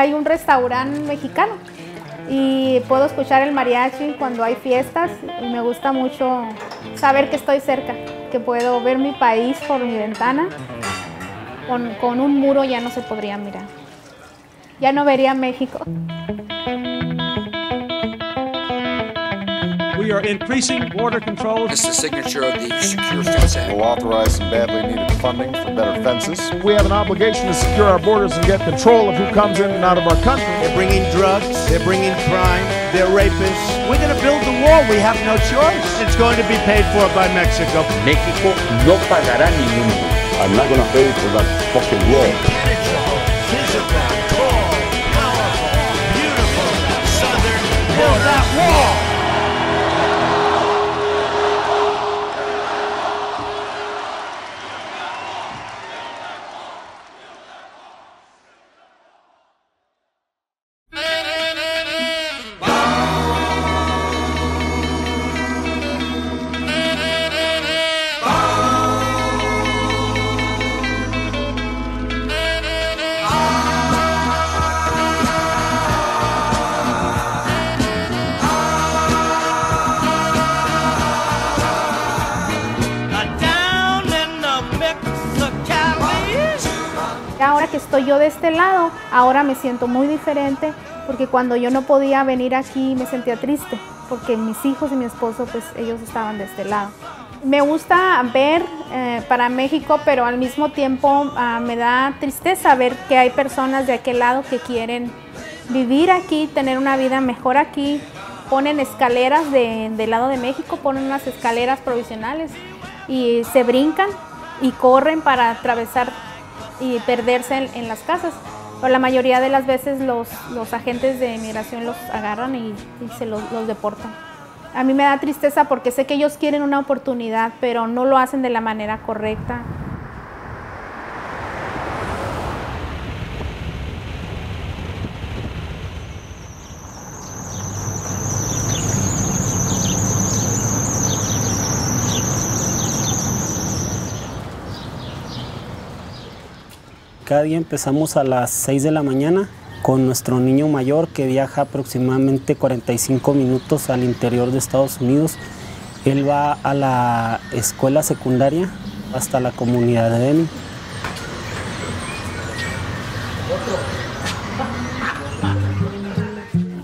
hay un restaurante mexicano y puedo escuchar el mariachi cuando hay fiestas y me gusta mucho saber que estoy cerca, que puedo ver mi país por mi ventana. Con, con un muro ya no se podría mirar. Ya no vería México. We are increasing border controls. This is the signature of the Secure Fence Act. We'll authorize some badly needed funding for better fences. We have an obligation to secure our borders and get control of who comes in and out of our country. They're bringing drugs, they're bringing crime, they're rapists. We're going to build the wall. We have no choice. It's going to be paid for by Mexico. México no pagará ningún I'm not going to pay for that fucking wall. Physical, tall, powerful, beautiful, southern Build estoy yo de este lado, ahora me siento muy diferente porque cuando yo no podía venir aquí me sentía triste porque mis hijos y mi esposo pues ellos estaban de este lado. Me gusta ver eh, para México, pero al mismo tiempo ah, me da tristeza ver que hay personas de aquel lado que quieren vivir aquí, tener una vida mejor aquí. Ponen escaleras de- del lado de México, ponen unas escaleras provisionales y se brincan y corren para atravesar y perderse en, las casas. Pero la mayoría de las veces los, los agentes de inmigración los agarran y, y se los deportan. A mí me da tristeza porque sé que ellos quieren una oportunidad, pero no lo hacen de la manera correcta. Cada día empezamos a las 6 de la mañana con nuestro niño mayor que viaja aproximadamente 45 minutos al interior de Estados Unidos. Él va a la escuela secundaria hasta la comunidad de Deming.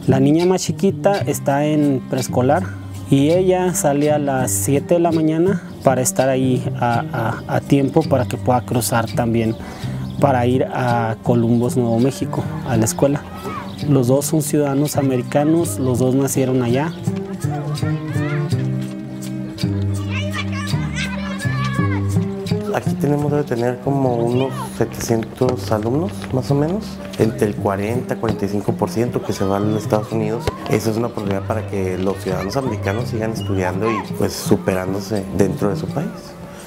La niña más chiquita está en preescolar y ella sale a las 7 de la mañana para estar ahí a tiempo para que pueda cruzar también para ir a Columbus, Nuevo México, a la escuela. Los dos son ciudadanos americanos, los dos nacieron allá. Aquí tenemos debe tener como unos 700 alumnos, más o menos, entre el 40 y 45% que se van a Estados Unidos. Esa es una oportunidad para que los ciudadanos americanos sigan estudiando y pues superándose dentro de su país,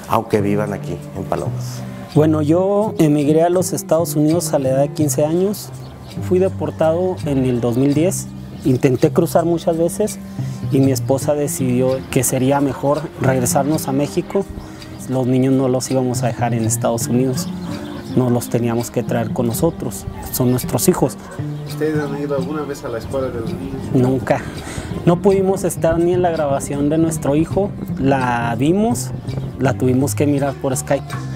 aunque vivan aquí en Palomas. Bueno, yo emigré a los Estados Unidos a la edad de 15 años. Fui deportado en el 2010. Intenté cruzar muchas veces y mi esposa decidió que sería mejor regresarnos a México. Los niños no los íbamos a dejar en Estados Unidos. No los teníamos que traer con nosotros. Son nuestros hijos. ¿Ustedes han ido alguna vez a la escuela de los niños? Nunca. No pudimos estar ni en la grabación de nuestro hijo. La vimos, la tuvimos que mirar por Skype.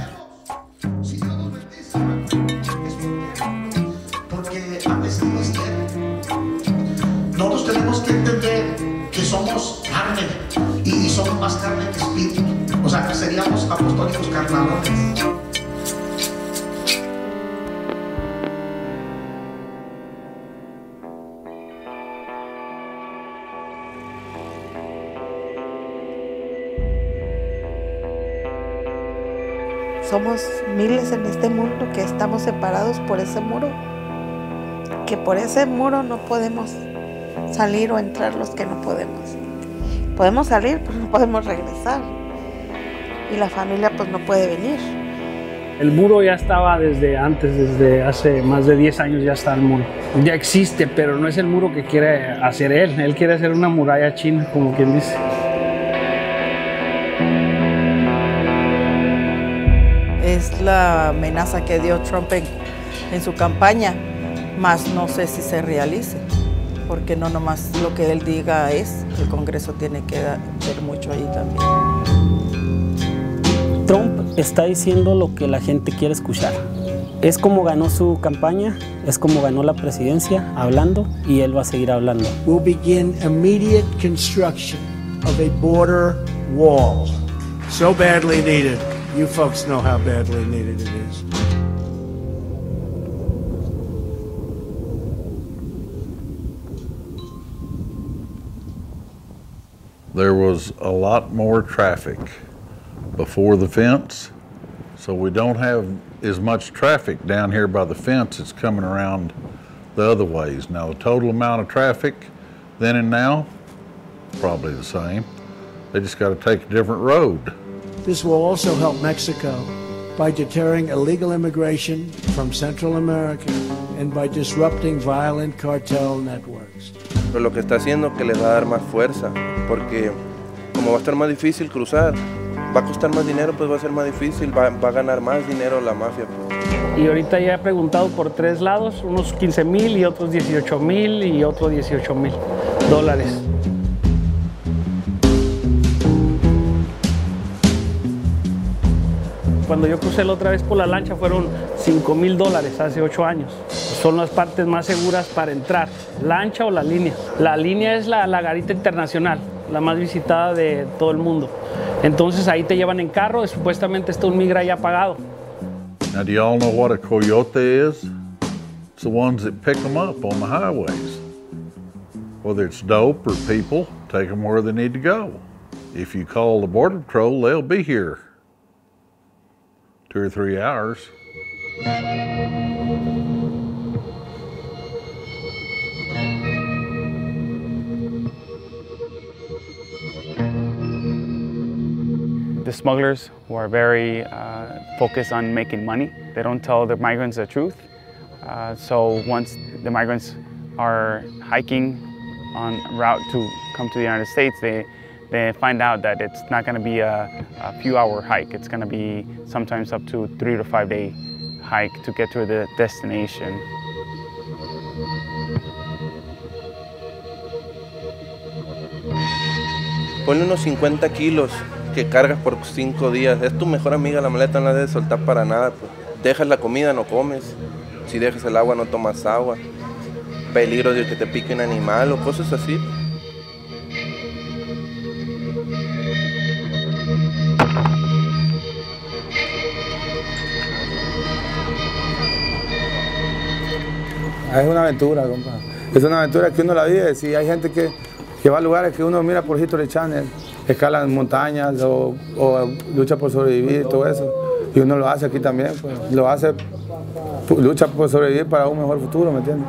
Somos más carne que espíritu. O sea, que seríamos apostólicos carnalones. Somos miles en este mundo que estamos separados por ese muro. Que por ese muro no podemos salir o entrar los que no podemos. Podemos salir, pero no podemos regresar. Y la familia pues no puede venir. El muro ya estaba desde antes, desde hace más de 10 años ya está el muro. Ya existe, pero no es el muro que quiere hacer él. Él quiere hacer una muralla china, como quien dice. es la amenaza que dio Trump en, en su campaña más no sé si se realice, porque no nomás lo que él diga es, el Congreso tiene que ver mucho ahí también. Trump está diciendo lo que la gente quiere escuchar. Es como ganó su campaña, es como ganó la presidencia, hablando, y él va a seguir hablando. We'll begin immediate construction of a border wall. So badly needed. You folks know how badly needed it is. There was a lot more traffic before the fence, so we don't have as much traffic down here by the fence It's coming around the other ways. Now, the total amount of traffic then and now, probably the same. They just got to take a different road. This will also help Mexico by deterring illegal immigration from Central America and by disrupting violent cartel networks. Pero lo que está haciendo que les va a dar más fuerza, porque como va a estar más difícil cruzar, va a costar más dinero, pues va a ser más difícil, va, a ganar más dinero la mafia. Y ahorita ya he preguntado por tres lados, unos 15 mil y otros 18 mil y otros 18 mil dólares. Cuando yo crucé la otra vez por la lancha fueron 5 mil dólares hace 8 años. Son las partes más seguras para entrar, lancha o la línea. La línea es la, la garita internacional, la más visitada de todo el mundo. Entonces ahí te llevan en carro, y supuestamente está un migra ya pagado. Now, do y'all know what a coyote is? It's the ones that pick them up on the highways. Whether it's dope or people, take them where they need to go. If you call the Border Patrol, they'll be here two or three hours. The smugglers who are very uh, focused on making money, they don't tell the migrants the truth. Uh, so once the migrants are hiking on route to come to the United States, they, they find out that it's not going to be a, a few hour hike. It's going to be sometimes up to three to five day hike to get to the destination. Ponle unos 50 kilos que cargas por 5 días. Es tu mejor amiga, la maleta no la debes soltar para nada. Pues. Dejas la comida, no comes. Si dejas el agua, no tomas agua. Peligro de que te pique un animal o cosas así. Es una aventura, compa. Es una aventura que uno la vive. Si hay gente que, que va a lugares que uno mira por History Channel, escalan montañas o, o lucha por sobrevivir todo eso. Y uno lo hace aquí también, pues. Lo hace, lucha por sobrevivir para un mejor futuro, ¿me entiendes?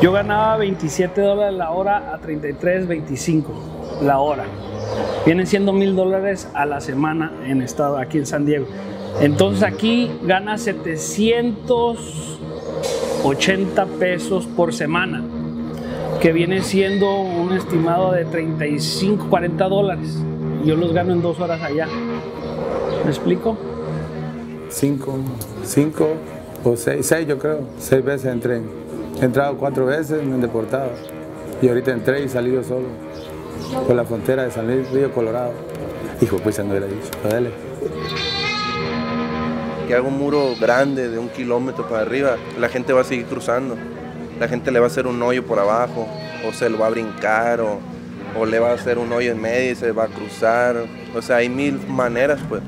Yo ganaba 27 dólares la hora a 33, 25 la hora. Vienen siendo mil dólares a la semana en estado, aquí en San Diego. Entonces aquí gana 780 pesos por semana, que viene siendo un estimado de 35, 40 dólares. Yo los gano en dos horas allá. ¿Me explico? Cinco, cinco o seis, seis yo creo, seis veces entré. He entrado cuatro veces, me han deportado. Y ahorita entré y salí yo solo. Por la frontera de San Luis, Río Colorado. Hijo, pues no hubiera dicho. Dale. Que haga un muro grande de un kilómetro para arriba, la gente va a seguir cruzando. La gente le va a hacer un hoyo por abajo, o se lo va a brincar, o, o le va a hacer un hoyo en medio y se va a cruzar. O sea, hay mil maneras, pues.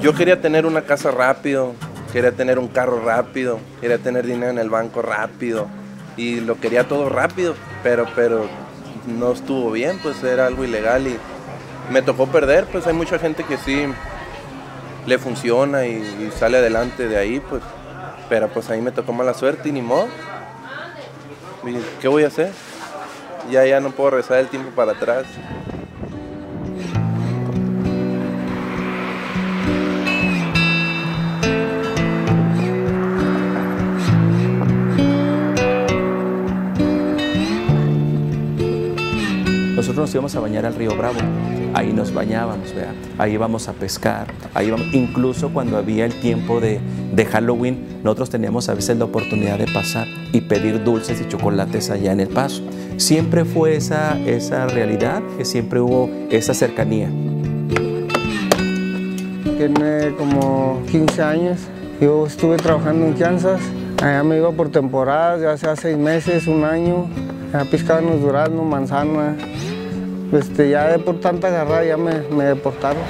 Yo quería tener una casa rápido, quería tener un carro rápido, quería tener dinero en el banco rápido y lo quería todo rápido, pero pero no estuvo bien, pues era algo ilegal y me tocó perder, pues hay mucha gente que sí le funciona y, sale adelante de ahí, pues, pero pues ahí me tocó mala suerte y ni modo. ¿Qué voy a hacer? Ya ya no puedo regresar el tiempo para atrás. Nosotros nos íbamos a bañar al río Bravo. Ahí nos bañábamos, ¿vea? ahí íbamos a pescar, ahí íbamos, incluso cuando había el tiempo de, de Halloween, nosotros teníamos a veces la oportunidad de pasar y pedir dulces y chocolates allá en el paso. Siempre fue esa, esa realidad, que siempre hubo esa cercanía. Tiene como 15 años. Yo estuve trabajando en Kansas. Allá me iba por temporadas, ya sea seis meses, un año. Allá pescábamos durazno, manzana. Este, ya de por tanta agarrada ya me, me deportaron.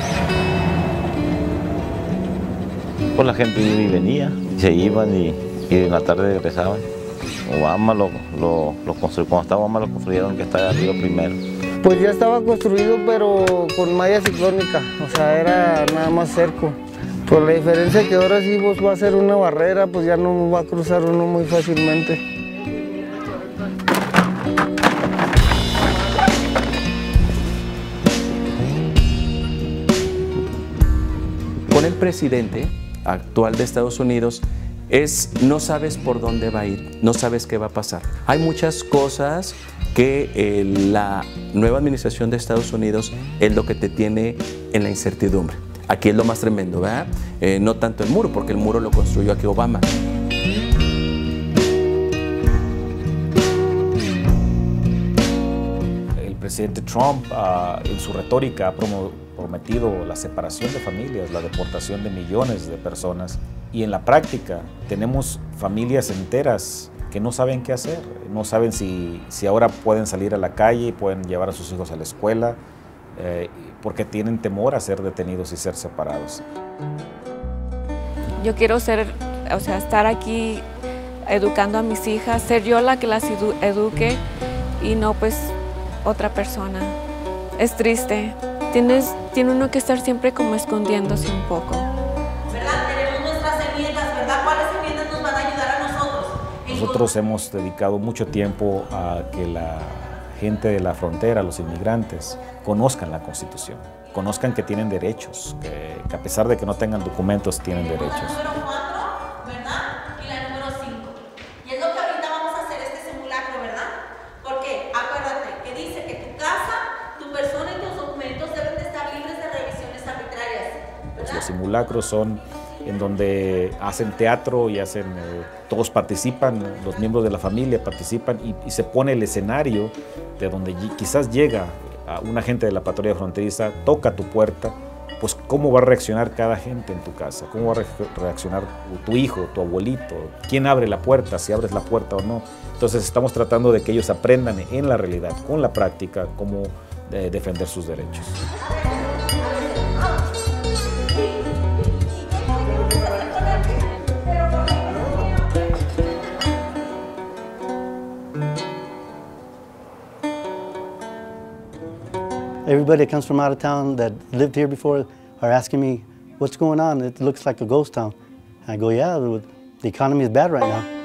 Pues la gente iba y venía, se iban y, y en la tarde regresaban. Obama lo, lo, lo construyó, cuando estaba Obama lo construyeron que está arriba primero. Pues ya estaba construido, pero con malla ciclónica, o sea, era nada más cerco. Pues la diferencia que ahora sí vos va a ser una barrera, pues ya no va a cruzar uno muy fácilmente. Presidente actual de Estados Unidos es no sabes por dónde va a ir, no sabes qué va a pasar. Hay muchas cosas que eh, la nueva administración de Estados Unidos es lo que te tiene en la incertidumbre. Aquí es lo más tremendo, ¿verdad? Eh, no tanto el muro, porque el muro lo construyó aquí Obama. El presidente Trump ah, en su retórica ha promo- prometido la separación de familias, la deportación de millones de personas y en la práctica tenemos familias enteras que no saben qué hacer, no saben si, si ahora pueden salir a la calle, pueden llevar a sus hijos a la escuela, eh, porque tienen temor a ser detenidos y ser separados. Yo quiero ser, o sea, estar aquí educando a mis hijas, ser yo la que las edu- eduque y no pues otra persona. Es triste. Tienes, tiene uno que estar siempre como escondiéndose un poco. Tenemos nuestras enmiendas, ¿verdad? ¿Cuáles enmiendas nos van a ayudar a nosotros? Nosotros hemos dedicado mucho tiempo a que la gente de la frontera, los inmigrantes, conozcan la Constitución, conozcan que tienen derechos, que, que a pesar de que no tengan documentos, tienen derechos. número 4, ¿verdad? Y la número 5. Y es lo que ahorita vamos a hacer este simulacro, ¿verdad? Porque acuérdate que dice que tu casa, tu persona y tus documentos deben de estar libres de revisiones arbitrarias, Pues los simulacros son en donde hacen teatro y hacen, eh, todos participan, los miembros de la familia participan y, y se pone el escenario de donde quizás llega a un agente de la patrulla fronteriza, toca tu puerta, pues cómo va a reaccionar cada gente en tu casa, cómo va a re- reaccionar tu hijo, tu abuelito, quién abre la puerta, si abres la puerta o no. Entonces estamos tratando de que ellos aprendan en la realidad, con la práctica, cómo eh, defender sus derechos. Everybody that comes from out of town that lived here before are asking me, what's going on? It looks like a ghost town. I go, yeah, the economy is bad right now.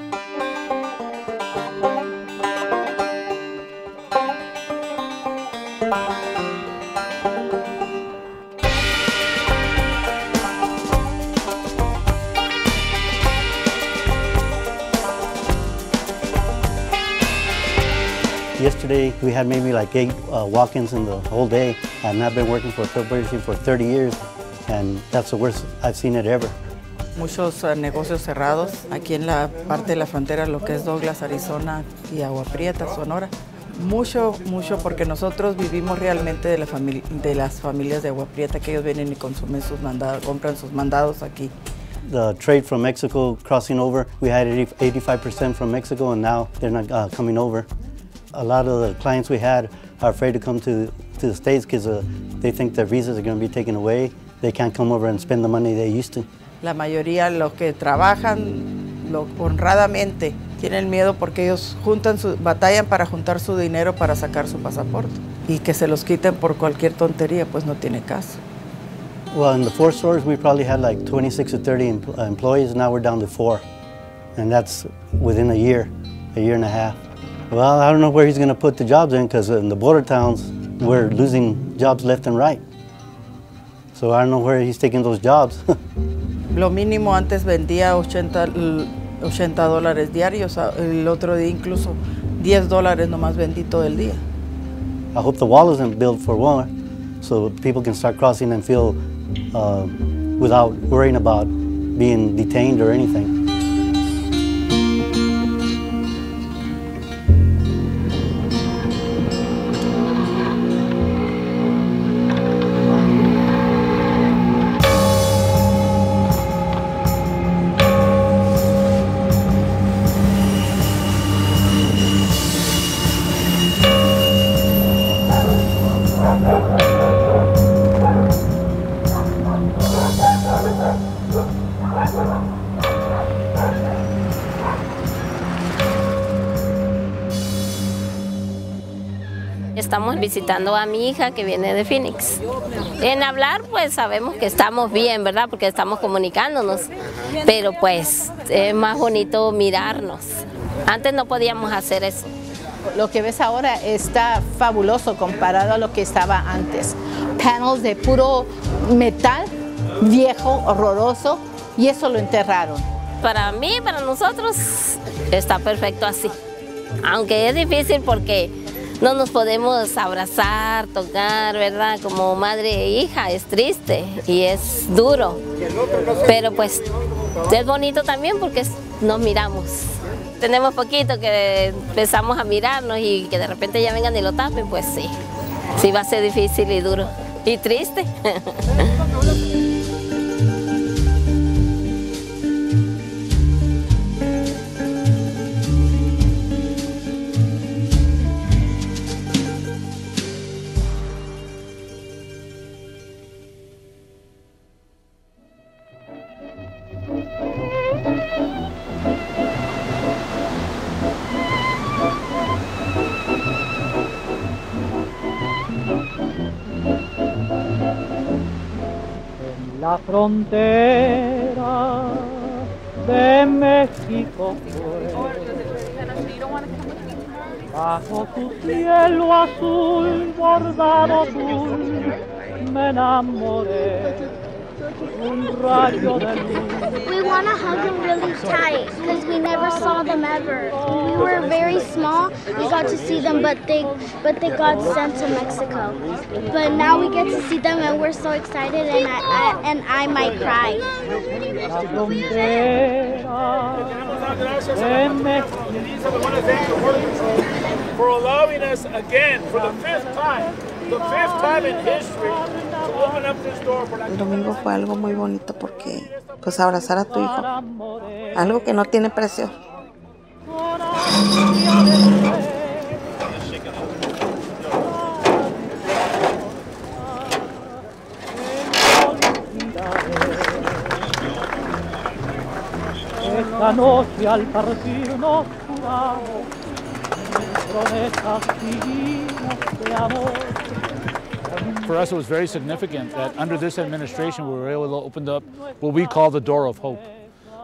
We had maybe like eight uh, walk-ins in the whole day, and I've been working for King for 30 years, and that's the worst I've seen it ever. Muchos eh, negocios cerrados aquí en la parte de la frontera, lo que es Douglas, Arizona y Agua Prieta, Sonora. Mucho, mucho, porque nosotros vivimos realmente de, la famili- de las familias de Agua Prieta, que ellos vienen y consumen sus mandados, compran sus mandados aquí. The trade from Mexico crossing over, we had 80 85% from Mexico, and now they're not uh, coming over. A lot of the clients we had are afraid to come to, to the States because uh, they think their visas are going to be taken away. They can't come over and spend the money they used to. La mayoría, los que trabajan lo- honradamente, tienen miedo porque ellos juntan su, batallan para juntar su dinero para sacar su pasaporte. Y que se los quiten por cualquier tontería, pues no tiene caso. Well, in the four stores, we probably had like 26 to 30 em- uh, employees. Now we're down to four. And that's within a year, a year and a half. Well, I don't know where he's going to put the jobs in because in the border towns, we're losing jobs left and right. So I don't know where he's taking those jobs. Lo mínimo antes vendía 80, 80 dólares diarios, el otro día incluso 10 dólares nomás vendí todo el día. I hope the wall isn't built for war, so people can start crossing and feel uh, without worrying about being detained or anything. Visitando a mi hija que viene de Phoenix. En hablar, pues sabemos que estamos bien, ¿verdad? Porque estamos comunicándonos. Pero pues es más bonito mirarnos. Antes no podíamos hacer eso. Lo que ves ahora está fabuloso comparado a lo que estaba antes. Panels de puro metal, viejo, horroroso, y eso lo enterraron. Para mí, para nosotros, está perfecto así. Aunque es difícil porque no nos podemos abrazar, tocar, ¿verdad? Como madre e hija, es triste y es duro. Pero pues es bonito también porque nos miramos. Tenemos poquito que empezamos a mirarnos y que de repente ya vengan y lo tapen, pues sí. Sí va a ser difícil y duro. Y triste. frontera de México fue. Bajo su cielo azul, bordado azul, me enamoré. We want to hug them really tight because we never saw them ever. We were very small, we got to see them, but they but they got sent to Mexico. But now we get to see them, and we're so excited, and I, I and I might cry. For allowing us again for the fifth time, the fifth time in history, El domingo fue algo muy bonito porque pues abrazar a tu hijo, algo que no tiene precio. Esta noche al partirnos juramos promesas divinas de amor. For us, it was very significant that under this administration, we were able to open up what we call the door of hope.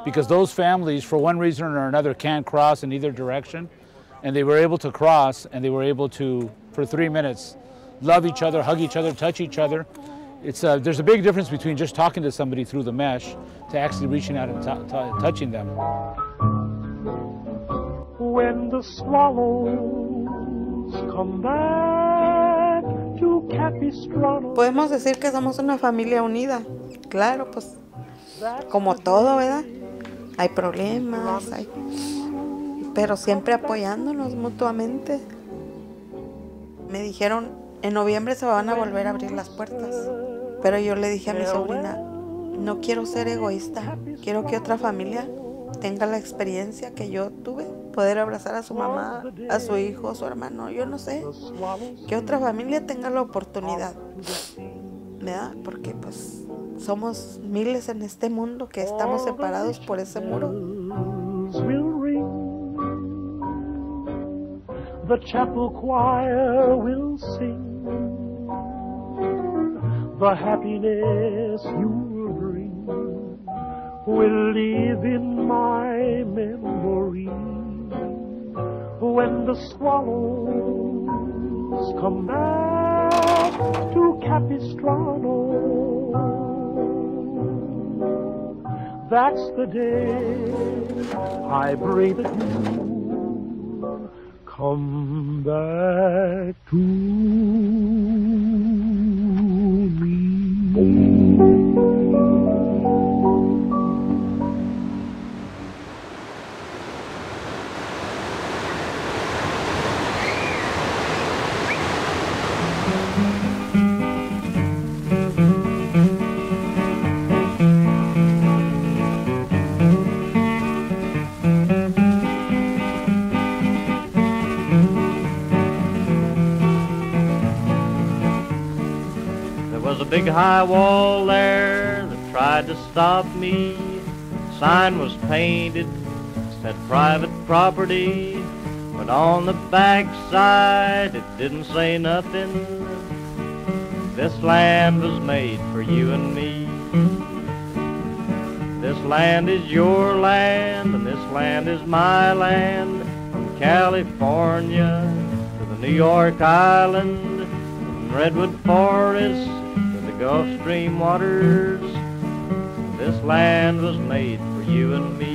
Because those families, for one reason or another, can't cross in either direction. And they were able to cross and they were able to, for three minutes, love each other, hug each other, touch each other. It's a, there's a big difference between just talking to somebody through the mesh to actually reaching out and touching them. When the swallows come back. Podemos decir que somos una familia unida. Claro, pues como todo, ¿verdad? Hay problemas, hay... pero siempre apoyándonos mutuamente. Me dijeron, en noviembre se van a volver a abrir las puertas. Pero yo le dije a mi sobrina, no quiero ser egoísta, quiero que otra familia tenga la experiencia que yo tuve, poder abrazar a su mamá, a su hijo, a su hermano, yo no sé, que otra familia tenga la oportunidad, ¿verdad? Porque pues somos miles en este mundo que estamos separados por ese muro. The chapel choir will sing. The happiness you will bring will live in my memory. When the swallows come back to Capistrano, that's the day I pray that you come back to high wall there that tried to stop me. Sign was painted, said private property, but on the back side it didn't say nothing. This land was made for you and me. This land is your land, and this land is my land. From California to the New York Island, from Redwood Forest the Gulf Stream waters. This land was made for you and me.